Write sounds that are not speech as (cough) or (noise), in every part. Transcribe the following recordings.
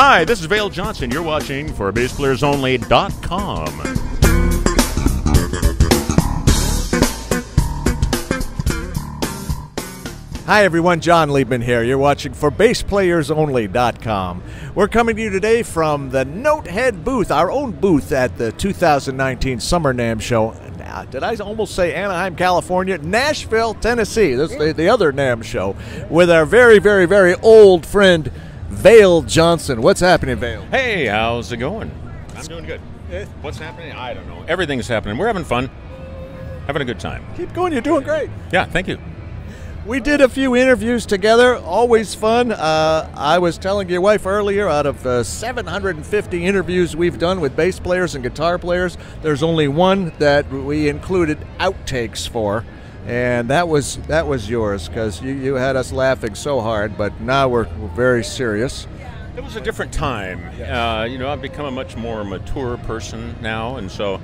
Hi, this is Vail Johnson. You're watching for BassPlayersOnly.com. Hi everyone, Jon Liebman here. You're watching for BassPlayersOnly.com. We're coming to you today from the Notehead booth, our own booth at the 2019 Summer NAMM Show. Now, uh, did I almost say Anaheim, California? Nashville, Tennessee. This is the, the other NAMM show with our very, very, very old friend Vail Johnson. What's happening, Vail? Hey, how's it going? I'm doing good. What's happening? I don't know. Everything's happening. We're having fun. Having a good time. Keep going. You're doing great. Yeah, thank you. We did a few interviews together, always fun. Uh, I was telling your wife earlier, out of uh, 750 interviews we've done with bass players and guitar players, there's only one that we included outtakes for, and that was that was yours because you, you had us laughing so hard. But now we're, we're very serious. It was a different time. Uh, you know, I've become a much more mature person now, and so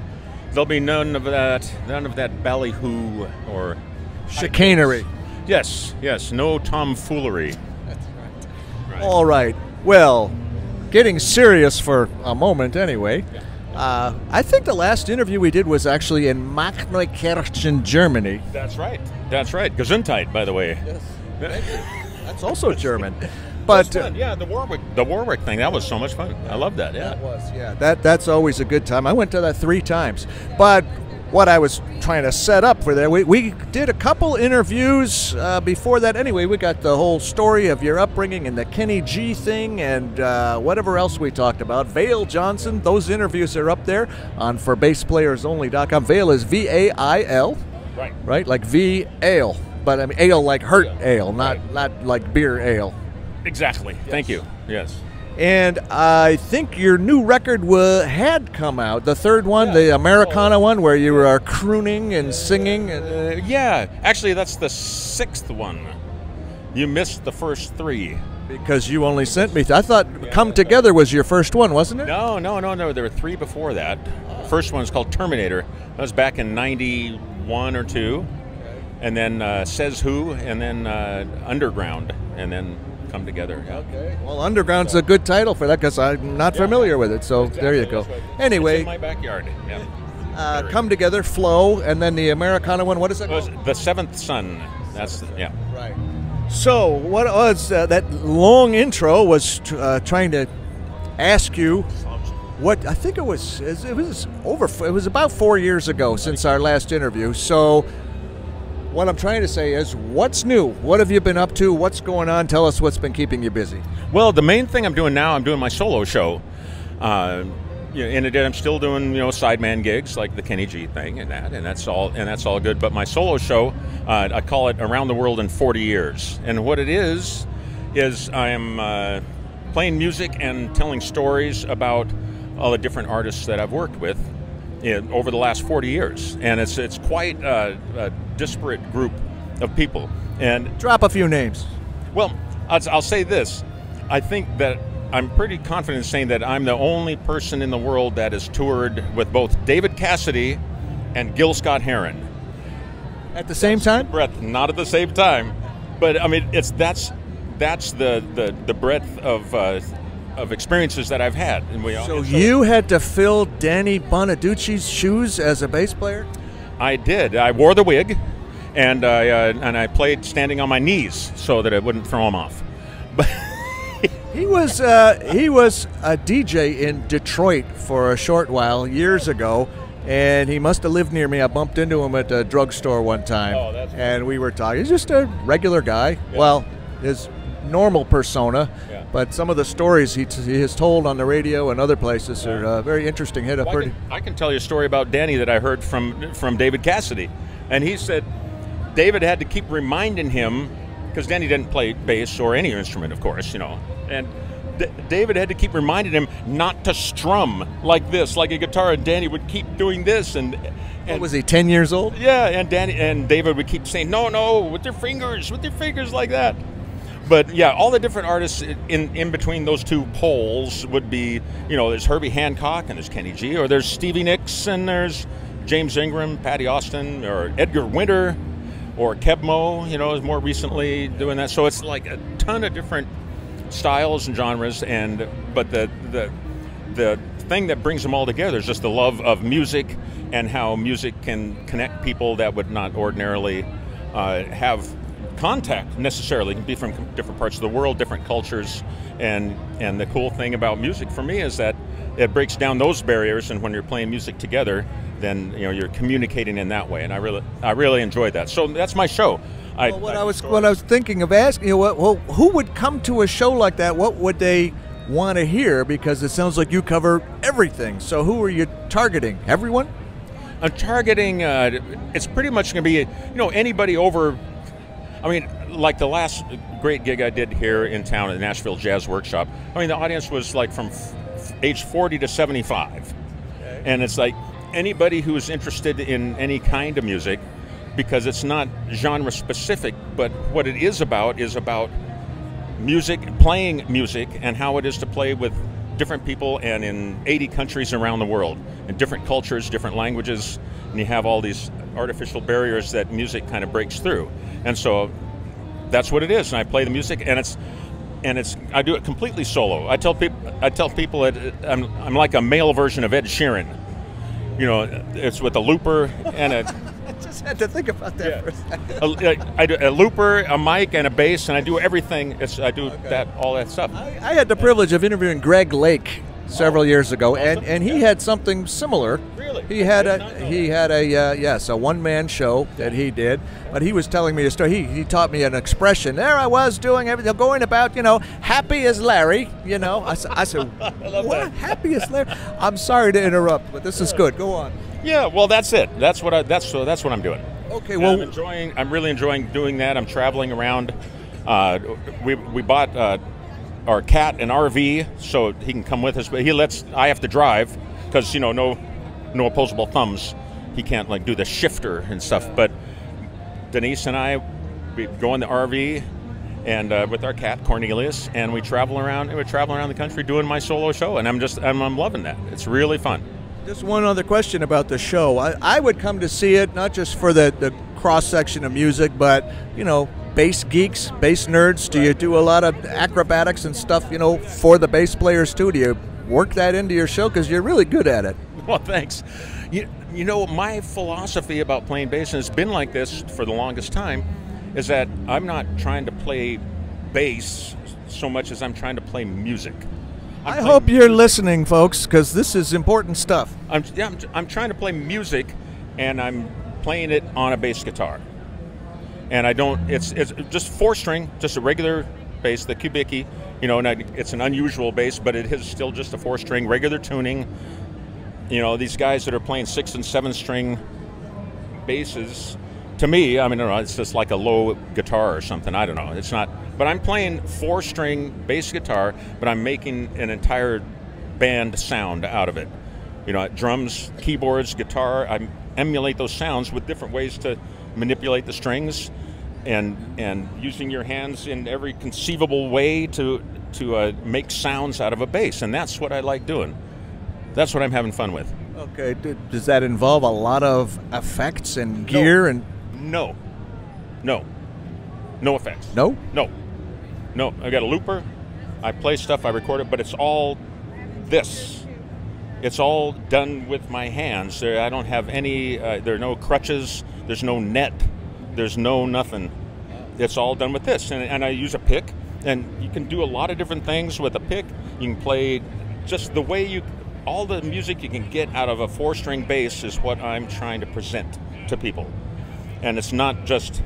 there'll be none of that, none of that ballyhoo or Chicanery. Yes, yes, no tomfoolery. That's right. right. All right. Well, getting serious for a moment anyway. Uh, I think the last interview we did was actually in Markneukirchen, Germany. That's right. That's right. Gesundheit, by the way. Yes. (laughs) That's also German. But fun. yeah, the Warwick, the Warwick thing, that was so much fun. I love that. Yeah. That was, yeah. That that's always a good time. I went to that three times. But what I was trying to set up for there, we, we did a couple interviews uh, before that. Anyway, we got the whole story of your upbringing and the Kenny G thing and uh, whatever else we talked about. Vail Johnson, those interviews are up there on forbassplayers.only.com. Vail is V A I L, Right. right? Like V ale, but I mean ale like hurt ale, not Right. not like beer ale. Exactly. Thank you. Yes. And I think your new record wa- had come out, the third one, the Americana one, where you are crooning and singing. And, Uh, yeah. Actually, that's the sixth one. You missed the first three. because you only sent me. I thought "Come Together" was your first one, wasn't it? No, no, no, no. There were three before that. The first one was called Terminator. That was back in '91 or two, and then uh, Says Who, and then uh, Underground, and then Come Together. Yeah. Okay. Well, Underground's a good title for that because I'm not familiar with it. So there you go. That's right. It's Anyway, in my backyard. Yeah. uh, "Come Together," "Flow," and then the Americana one. What is that? It was the Seventh Son. That's the, yeah. Right. So, what was uh, that long intro was t- uh, trying to ask you what I think it was it was over it was about 4 years ago since our last interview. So, what I'm trying to say is what's new? What have you been up to? What's going on? Tell us what's been keeping you busy. Well, the main thing I'm doing now, I'm doing my solo show. Uh, and I'm still doing you know sideman gigs like the Kenny G thing and that, and that's all, and that's all good. But my solo show, uh, I call it Around the World in 40 Years, and what it is, is I am uh, playing music and telling stories about all the different artists that I've worked with in, over the last 40 years, and it's it's quite a, a disparate group of people, and Drop a few names. well, I'll, say this. I think that I'm pretty confident in saying that I'm the only person in the world that has toured with both David Cassidy and Gil Scott Heron. At the same time? Breadth, not at the same time, but I mean, it's that's that's the the, the breadth of uh, of experiences that I've had. And we, So and you had to fill Danny Bonaduce's shoes as a bass player? I did. I wore the wig, and I uh, and I played standing on my knees so that it wouldn't throw him off. But (laughs) He was uh, he was a DJ in Detroit for a short while years ago, and he must have lived near me. I bumped into him at a drugstore one time, Oh, that's and we were talking. He's just a regular guy. Well, his normal persona, Yeah. but some of the stories he, t- he has told on the radio and other places are uh, very interesting. Hit Well, I, pretty. can, I can tell you a story about Danny that I heard from from David Cassidy, and he said David had to keep reminding him because Danny didn't play bass or any instrument, of course, you know, and. D- David had to keep reminding him not to strum like this, like a guitar, and Danny would keep doing this, and, What was he? Ten years old? yeah, and Danny and David would keep saying, "No, no, with their fingers, with their fingers like that." But yeah, all the different artists in in between those two poles would be, you know, there's Herbie Hancock and there's Kenny G, or there's Stevie Nicks and there's James Ingram, Patti Austin, or Edgar Winter, or Keb' Mo', you know, is more recently doing that. So it's like a ton of different styles and genres, and but the the the thing that brings them all together is just the love of music and how music can connect people that would not ordinarily uh, have contact necessarily. can be from different parts of the world, different cultures, and and the cool thing about music for me is that it breaks down those barriers, and when you're playing music together, then you know you're communicating in that way, and I really I really enjoyed that. So that's my show. I, well, what I, I was what I was thinking of asking you, know, well, who would come to a show like that? What would they want to hear? Because it sounds like you cover everything. So who are you targeting? Everyone? I'm targeting. Uh, it's pretty much going to be you know anybody over. I mean, like the last great gig I did here in town at the Nashville Jazz Workshop. I mean, the audience was like from f- age 40 to 75, okay. and it's like anybody who's interested in any kind of music because it's not genre specific, but what it is about is about music, playing music, and how it is to play with different people and in 80 countries around the world, in different cultures, different languages, and you have all these artificial barriers that music kind of breaks through. And so that's what it is. And I play the music, and it's and it's I do it completely solo. I tell people I tell people that I'm, I'm like a male version of Ed Sheeran. You know, it's with a looper and a (laughs) just had to think about that yeah. for a second. A, I do a looper, a mic, and a bass, and I do everything. It's, I do okay. that, all that stuff. I, I, had the privilege of interviewing Greg Lake several oh, years ago, awesome. and, and he had something similar. Really? He had a he had a uh, yes a one man show that he did, but he was telling me a story. He, he taught me an expression. There I was doing everything, going about you know happy as Larry. You know, I, I said, (laughs) what happy as Larry? I'm sorry to interrupt, but this is good. Go on. Yeah, well, that's it. That's what I. That's so. That's what I'm doing. Okay. Well, I'm enjoying. I'm really enjoying doing that. I'm traveling around. Uh, we we bought uh, our cat an RV so he can come with us, but he lets. I have to drive because you know no no opposable thumbs. He can't like do the shifter and stuff. But Denise and I we go in the RV and uh, with our cat Cornelius, and we travel around. And we travel around the country doing my solo show, and I'm just I'm, I'm loving that. It's really fun. Just one other question about the show. I, I would come to see it not just for the, the cross section of music, but you know, bass geeks, bass nerds. Do you do a lot of acrobatics and stuff, you know, for the bass players too? Do you work that into your show because you're really good at it? (laughs) Well, thanks. You, you know, my philosophy about playing bass, and it's been like this for the longest time, is that I'm not trying to play bass so much as I'm trying to play music. I hope you're listening, folks, because this is important stuff. I'm, yeah, I'm, I'm trying to play music, and I'm playing it on a bass guitar. And I don't. It's it's just four string, just a regular bass, the Kubicki. You know, and I, it's an unusual bass, but it is still just a four string, regular tuning. You know, these guys that are playing six and seven string basses, to me, I mean, I know, it's just like a low guitar or something. I don't know. It's not but I'm playing four string bass guitar, but I'm making an entire band sound out of it. You know, drums, keyboards, guitar, I emulate those sounds with different ways to manipulate the strings and and using your hands in every conceivable way to to uh, make sounds out of a bass and that's what I like doing. That's what I'm having fun with. Okay, does that involve a lot of effects and gear no. and no. No. No effects. No? No. No, I got a looper. I play stuff, I record it, but it's all this. It's all done with my hands. There, I don't have any. Uh, there are no crutches. There's no net. There's no nothing. It's all done with this, and, and I use a pick. And you can do a lot of different things with a pick. You can play just the way you. All the music you can get out of a four-string bass is what I'm trying to present to people, and it's not just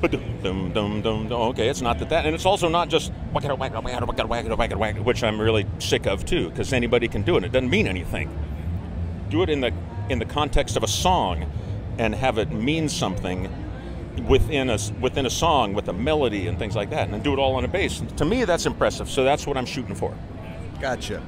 Dum, dum, dum, okay, it's not that that, and it's also not just which I'm really sick of too, because anybody can do it. It doesn't mean anything. Do it in the in the context of a song, and have it mean something within a within a song with a melody and things like that, and then do it all on a bass. To me, that's impressive. So that's what I'm shooting for. Gotcha.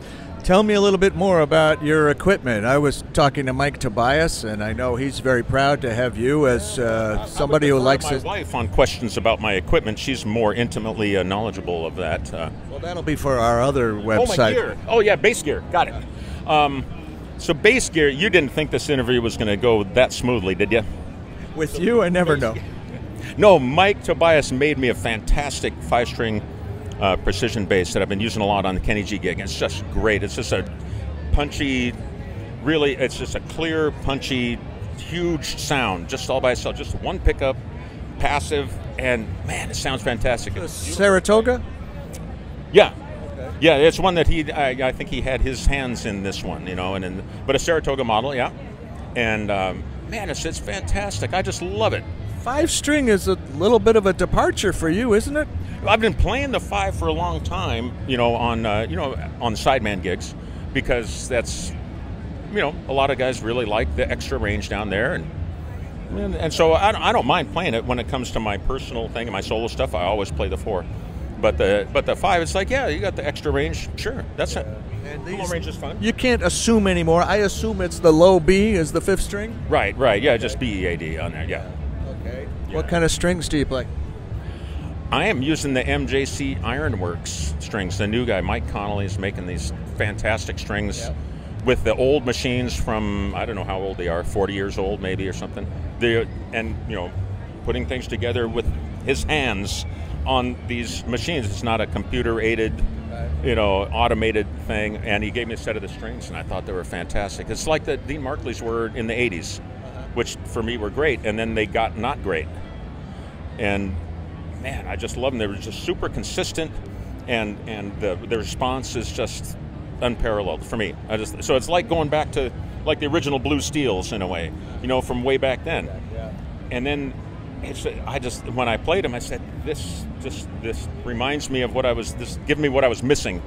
Tell me a little bit more about your equipment. I was talking to Mike Tobias, and I know he's very proud to have you as uh, somebody who likes my wife on questions about my equipment. She's more intimately uh, knowledgeable of that. Uh, well, that'll be for our other website. Oh, my gear. Oh, yeah, bass gear. Got it. Um, so, bass gear, you didn't think this interview was going to go that smoothly, did you? With you, I never know. No, Mike Tobias made me a fantastic five string uh, precision bass that I've been using a lot on the Kenny G gig. It's just great. It's just a punchy, really, it's just a clear, punchy, huge sound, just all by itself. Just one pickup, passive, and man, it sounds fantastic. It's Saratoga? yeah. Yeah, it's one that he. I, I think he had his hands in this one, you know, and in, but a Saratoga model, yeah. And um, man, it's it's fantastic. I just love it. Five string is a little bit of a departure for you, isn't it? I've been playing the five for a long time, you know, on uh, you know on sideman gigs, because that's you know a lot of guys really like the extra range down there, and and, and so I, don't- I don't mind playing it when it comes to my personal thing and my solo stuff. I always play the four, but the but the five, it's like yeah, you got the extra range, sure, that's it. And these- range is fun. You can't assume anymore. I assume it's the low B is the fifth string. Right, right, yeah, just BEAD on there, yeah. Okay. Yeah. What kind of strings do you play? I am using the MJC Ironworks strings. The new guy, Mike Connolly, is making these fantastic strings Yep. with the old machines from I don't know how old they are, 40 years old maybe or something. They and you know, putting things together with his hands on these machines. It's not a computer-aided, you know, automated thing. And he gave me a set of the strings, and I thought they were fantastic. It's like the Dean Markley's were in the 80s, uh-huh. which for me were great, and then they got not great and man, I just love them. They were just super consistent, and and the the response is just unparalleled for me. I just so it's like going back to like the original Blue Steels in a way, you know, from way back then. And then it's I just when I played them, I said this just this reminds me of what I was this give me what I was missing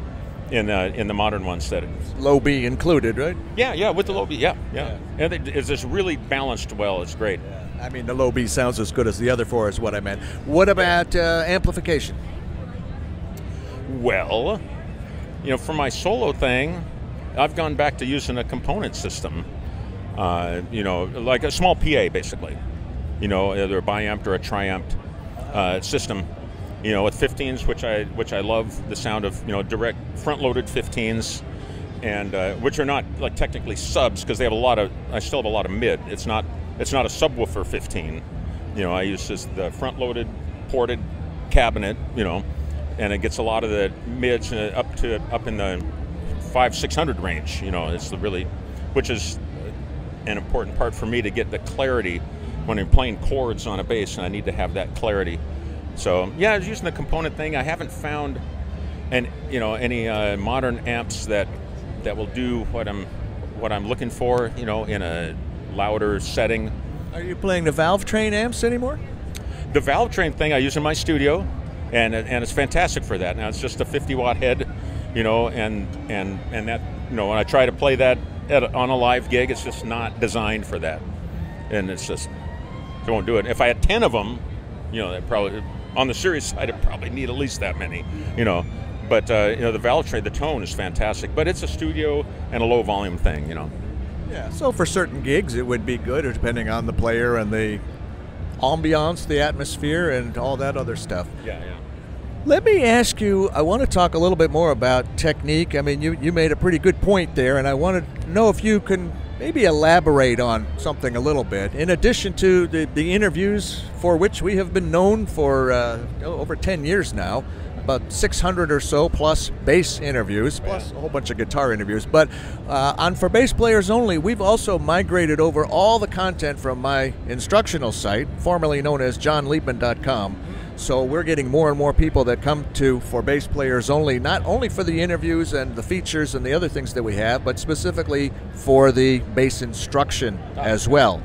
in uh, in the modern ones that Low B included, right? yeah yeah with the low B yeah yeah, and it, it's just really balanced well. It's great. I mean, the low B sounds as good as the other four, is what I meant. What about uh, amplification? Well, you know, for my solo thing, I've gone back to using a component system. Uh, you know, like a small PA, basically. You know, either a biamped or a triamped uh, system. You know, with 15s, which I which I love the sound of. You know, direct front-loaded 15s, and uh, which are not like technically subs because they have a lot of. I still have a lot of mid. It's not it's not a subwoofer 15. You know, I use just the front-loaded ported cabinet. You know, and it gets a lot of the mids uh, up to up in the five six hundred range. You know, it's the really, which is an important part for me to get the clarity when I'm playing chords on a bass, and I need to have that clarity. So yeah, I was using the component thing. I haven't found, and you know, any uh, modern amps that that will do what I'm what I'm looking for. You know, in a louder setting. Are you playing the Valve Train amps anymore? The valve train thing I use in my studio, and and it's fantastic for that. Now it's just a 50 watt head, you know, and and and that you know when I try to play that at a, on a live gig, it's just not designed for that, and it's just it won't do it. If I had 10 of them, you know, that probably on the serious side, I'd probably need at least that many, you know. But uh, you know, the valve train, the tone is fantastic, but it's a studio and a low volume thing, you know. Yeah. So for certain gigs, it would be good, depending on the player and the ambiance, the atmosphere, and all that other stuff. Yeah, yeah. Let me ask you, I want to talk a little bit more about technique. I mean, you, you made a pretty good point there, and I want to know if you can maybe elaborate on something a little bit. In addition to the, the interviews for which we have been known for uh, over 10 years now, about 600 or so plus bass interviews, plus a whole bunch of guitar interviews. But uh, on For Bass Players Only, we've also migrated over all the content from my instructional site, formerly known as jonliebman.com. So we're getting more and more people that come to For Bass Players Only, not only for the interviews and the features and the other things that we have, but specifically for the bass instruction as well.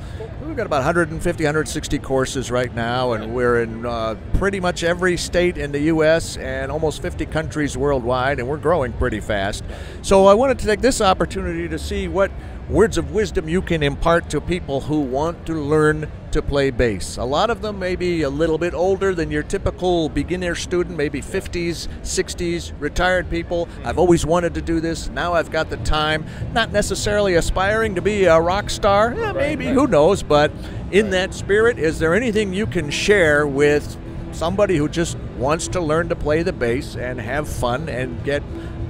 We've got about 150, 160 courses right now, and we're in uh, pretty much every state in the U.S. and almost 50 countries worldwide, and we're growing pretty fast. So I wanted to take this opportunity to see what words of wisdom you can impart to people who want to learn to play bass. A lot of them may be a little bit older than your typical beginner student, maybe 50s, 60s, retired people. Mm-hmm. I've always wanted to do this. Now I've got the time. Not necessarily aspiring to be a rock star. Yeah, maybe, who knows? But in that spirit, is there anything you can share with somebody who just wants to learn to play the bass and have fun and get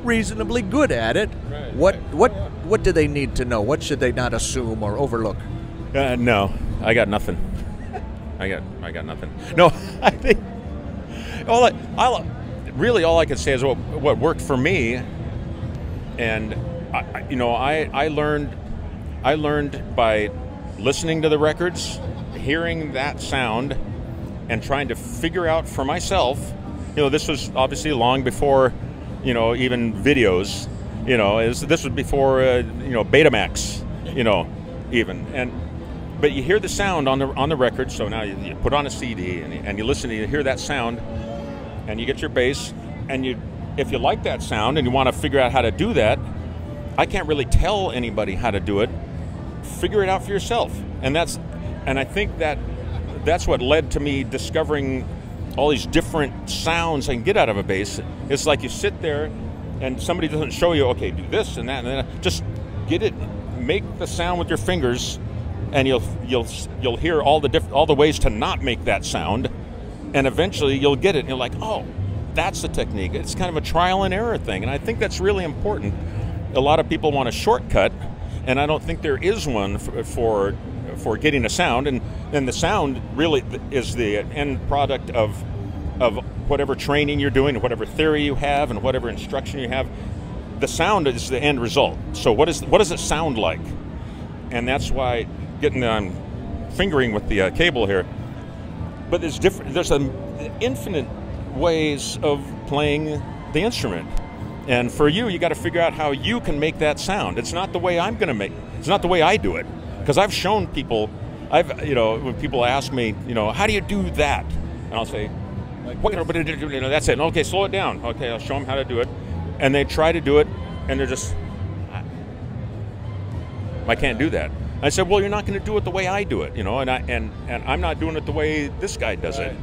reasonably good at it? Right, What right. what what do they need to know? What should they not assume or overlook? Uh, no, I got nothing. I got I got nothing. No, (laughs) I think all I, I'll, really all I can say is what, what worked for me. And I, you know, I, I learned I learned by listening to the records, hearing that sound, and trying to figure out for myself. You know, this was obviously long before, you know, even videos. You know, is this was before uh, you know Betamax. You know, even and but you hear the sound on the on the record. So now you, you put on a CD and, and you listen and you hear that sound, and you get your bass, and you if you like that sound and you want to figure out how to do that, I can't really tell anybody how to do it. Figure it out for yourself, and that's and I think that that's what led to me discovering all these different sounds I can get out of a bass. It's like you sit there and somebody doesn't show you, okay, do this and that, and then just get it, make the sound with your fingers, and you'll you'll you'll hear all the diff- all the ways to not make that sound, and eventually you'll get it, and you're like, oh, that's the technique. It's kind of a trial and error thing, and I think that's really important. A lot of people want a shortcut, and I don't think there is one for, for for getting a sound, and then the sound really is the end product of of whatever training you're doing, whatever theory you have, and whatever instruction you have. The sound is the end result. So what is what does it sound like? And that's why getting on fingering with the uh, cable here. But there's different. There's an infinite ways of playing the instrument. And for you, you got to figure out how you can make that sound. It's not the way I'm going to make. It's not the way I do it. Because I've shown people, I've you know when people ask me, you know, how do you do that? And I'll say, what, you know, that's it. Okay, slow it down. Okay, I'll show them how to do it, and they try to do it, and they're just, I can't do that. I said, well, you're not going to do it the way I do it, you know, and I and and I'm not doing it the way this guy does right. it.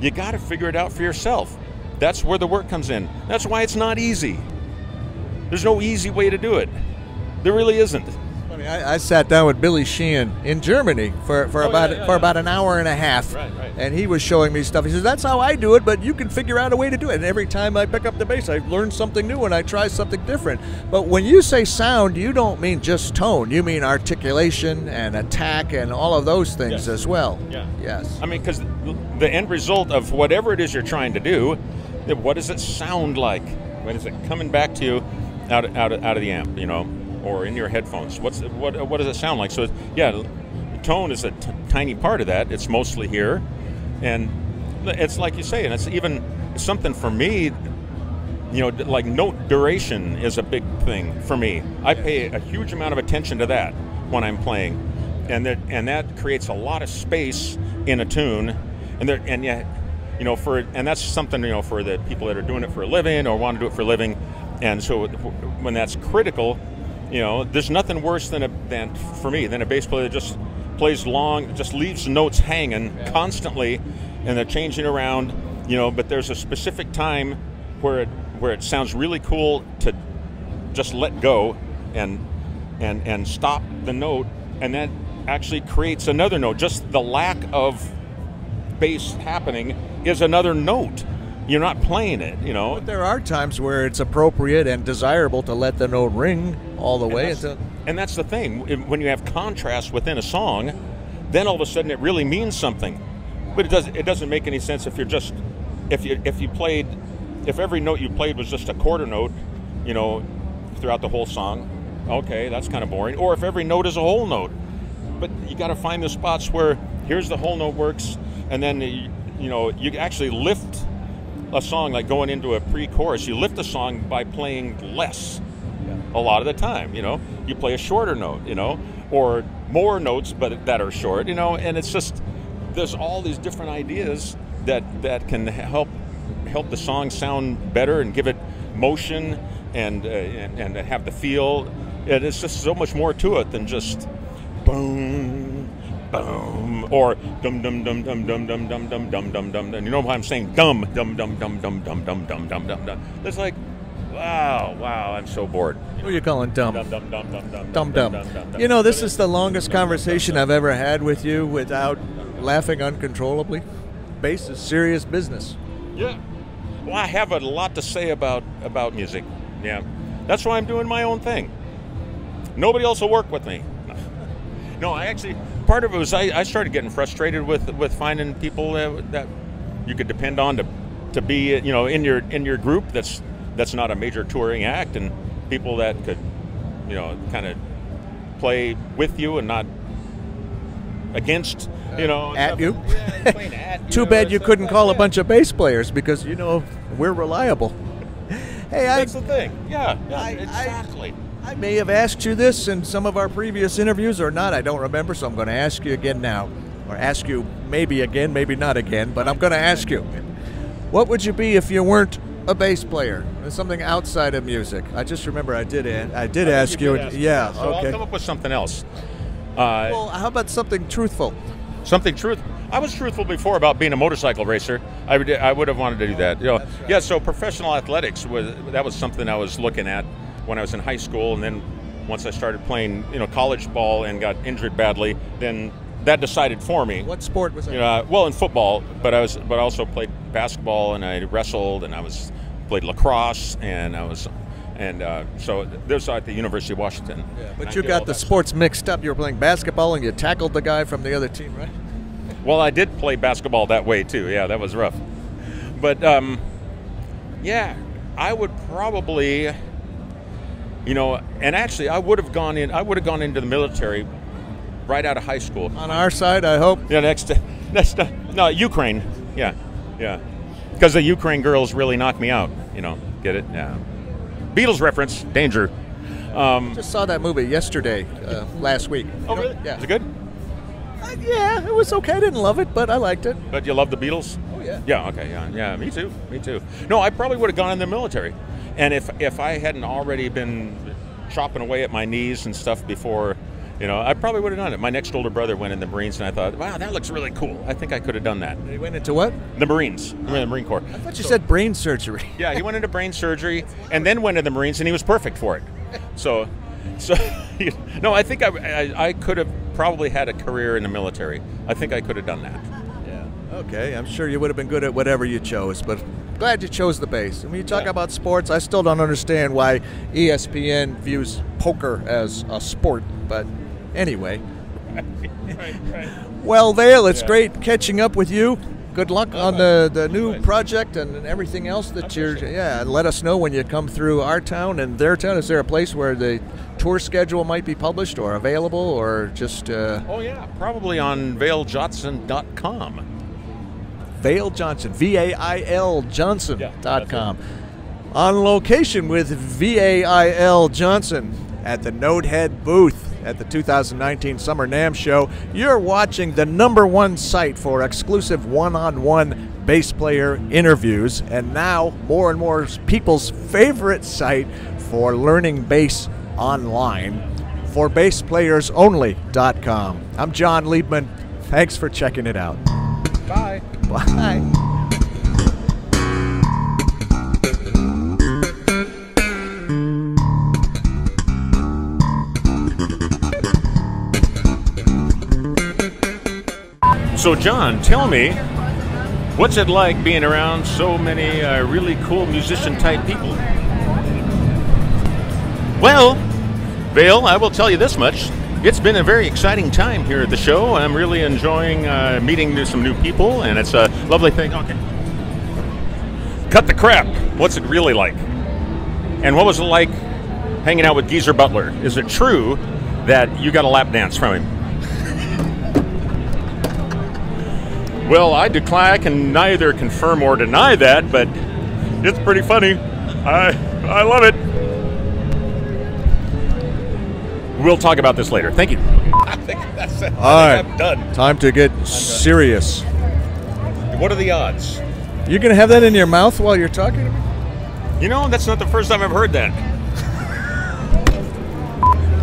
You got to figure it out for yourself. That's where the work comes in. That's why it's not easy. There's no easy way to do it. There really isn't. I, I, sat down with Billy Sheehan in Germany for, for oh, about yeah, yeah, for yeah. about an hour and a half, right, right. and he was showing me stuff. He says that's how I do it, but you can figure out a way to do it. And every time I pick up the bass, I learn something new and I try something different. But when you say sound, you don't mean just tone. You mean articulation and attack and all of those things yes. as well. Yeah. Yes. I mean, because the end result of whatever it is you're trying to do, what does it sound like? When is it coming back to you out out out of the amp? You know or in your headphones. What's what what does it sound like? So yeah, tone is a t- tiny part of that. It's mostly here, and it's like you say, and it's even something for me. You know, like note duration is a big thing for me. I pay a huge amount of attention to that when I'm playing, and that and that creates a lot of space in a tune, and there and yet, you know, for and that's something you know for the people that are doing it for a living or want to do it for a living, and so when that's critical, you know, there's nothing worse than a than for me than a bass player that just plays long, just leaves notes hanging yeah. constantly, and they're changing around. You know, but there's a specific time where it where it sounds really cool to just let go and and and stop the note, and that actually creates another note. Just the lack of bass happening is another note you're not playing it, you know. But there are times where it's appropriate and desirable to let the note ring all the and way. That's, until... And that's the thing. When you have contrast within a song, then all of a sudden it really means something. But it does it doesn't make any sense if you're just if you if you played if every note you played was just a quarter note, you know, throughout the whole song. Okay, that's kind of boring. Or if every note is a whole note. But you got to find the spots where here's the whole note works, and then you, you know you actually lift a song like going into a pre-chorus, you lift a song by playing less. Yeah. A lot of the time, you know, you play a shorter note, you know, or more notes but that are short, you know, and it's just there's all these different ideas that that can help help the song sound better and give it motion and uh, and, and have the feel. And it's just so much more to it than just boom boom, or dum dum dum dum dum dum dum dum dum dum dum. You know why I'm saying dum dum dum dum dum dum dum dum dum dum dum. It's like, wow, wow, I'm so bored. Who are you calling dumb? Dum dum dum dum dum dum dum. You know, this is the longest conversation I've ever had with you without laughing uncontrollably. Bass is serious business. Yeah. Well, I have a lot to say about about music. Yeah. That's why I'm doing my own thing. Nobody else will work with me. No, I actually part of it was I, I started getting frustrated with with finding people that, that you could depend on to to be you know in your in your group that's that's not a major touring act and people that could you know kind of play with you and not against you know At you? Yeah, (laughs) at Too you, bad you couldn't like call a bunch of bass players because you know we're reliable. (laughs) Hey, I, That's the thing. Yeah, yeah I- I- exactly. I may have asked you this in some of our previous interviews or not. I don't remember, so I'm going to ask you again now, or ask you maybe again, maybe not again, but I'm going to ask you. What would you be if you weren't a bass player? Something outside of music. I just remember I did. I did ask you. did ask yeah. so okay. I'll come up with something else. Uh, well, how about something truthful? something truth. I was truthful before about being a motorcycle racer. I would, I would have wanted to do that. You know, yeah. So professional athletics was that was something I was looking at when I was in high school, and then once I started playing, you know, college ball and got injured badly, then that decided for me. What sport was that? You know, well, in football, but I was, but I also played basketball and I wrestled and I was played lacrosse and I was, and uh, so this at the University of Washington. Yeah, but you got the sports mixed up. You were playing basketball and you tackled the guy from the other team, right? Well, I did play basketball that way too. Yeah, that was rough. But um, yeah, I would probably, you know, and actually, I would have gone in. I would have gone into the military right out of high school. On our side, I hope. Yeah, next, (laughs) next, no, Ukraine. Yeah, yeah, because the Ukraine girls really knocked me out. You know, get it? Yeah. Beatles reference, danger. Um, Just saw that movie yesterday, uh, last week. oh, You know? really? Yeah. Is it good? Uh, yeah, it was okay. I didn't love it, but I liked it. But you love the Beatles? Oh yeah. Yeah. Okay. Yeah. Yeah. Me too. Me too. No, I probably would have gone in the military, and if if I hadn't already been chopping away at my knees and stuff before, you know, I probably would have done it. My next older brother went in the Marines, and I thought, wow, that looks really cool. I think I could have done that. He went into what? The Marines, the Marine Corps. I thought you said brain surgery. (laughs) Yeah, he went into brain surgery and then went to the Marines, and he was perfect for it. So, so (laughs) no, I think I, I, I could have probably had a career in the military. I think I could have done that. Yeah. Okay, I'm sure you would have been good at whatever you chose, but glad you chose the bass. And when you talk Yeah. about sports, I still don't understand why ESPN views poker as a sport, but anyway. Right, right. Well, Vail, it's Yeah. great catching up with you. Good luck on the, the new Likewise. project and everything else that you're. it. Yeah, let us know when you come through our town and their town. Is there a place where the tour schedule might be published or available, or just uh, Oh yeah, probably on VailJohnson.com. Vail Johnson, V A I L Johnson Yeah, dot com. On location with V A I L Johnson at the Notehead booth at the 2019 Summer NAMM show. You're watching the number one site for exclusive one on one bass player interviews, and now more and more people's favorite site for learning bass online for bassplayers.only.com. I'm Jon Liebman. Thanks for checking it out. Bye. Bye. So, Jon, tell me, what's it like being around so many uh, really cool musician type people? Well, Vail, I will tell you this much. It's been a very exciting time here at the show. I'm really enjoying uh, meeting new- some new people, and it's a lovely thing. Okay. Cut the crap. What's it really like? And what was it like hanging out with Geezer Butler? Is it true that you got a lap dance from him? (laughs) Well, I decline. I can neither confirm or deny that, but it's pretty funny. I I love it. We'll talk about this later. Thank you. I think that's it. All right. I'm done. Time to get uh, serious. What are the odds? You're going to have that in your mouth while you're talking to me? You know, that's not the first time I've heard that. (laughs)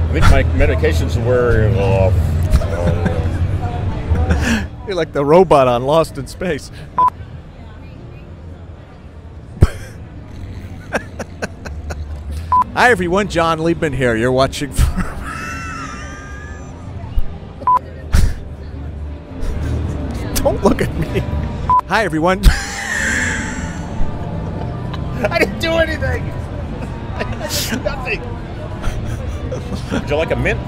I think my medications were off. Uh, (laughs) you're like the robot on Lost in Space. (laughs) Hi, everyone. Jon Liebman here. You're watching. (laughs) look at me. Hi, everyone. (laughs) I didn't do anything. Nothing. Would you like a mint?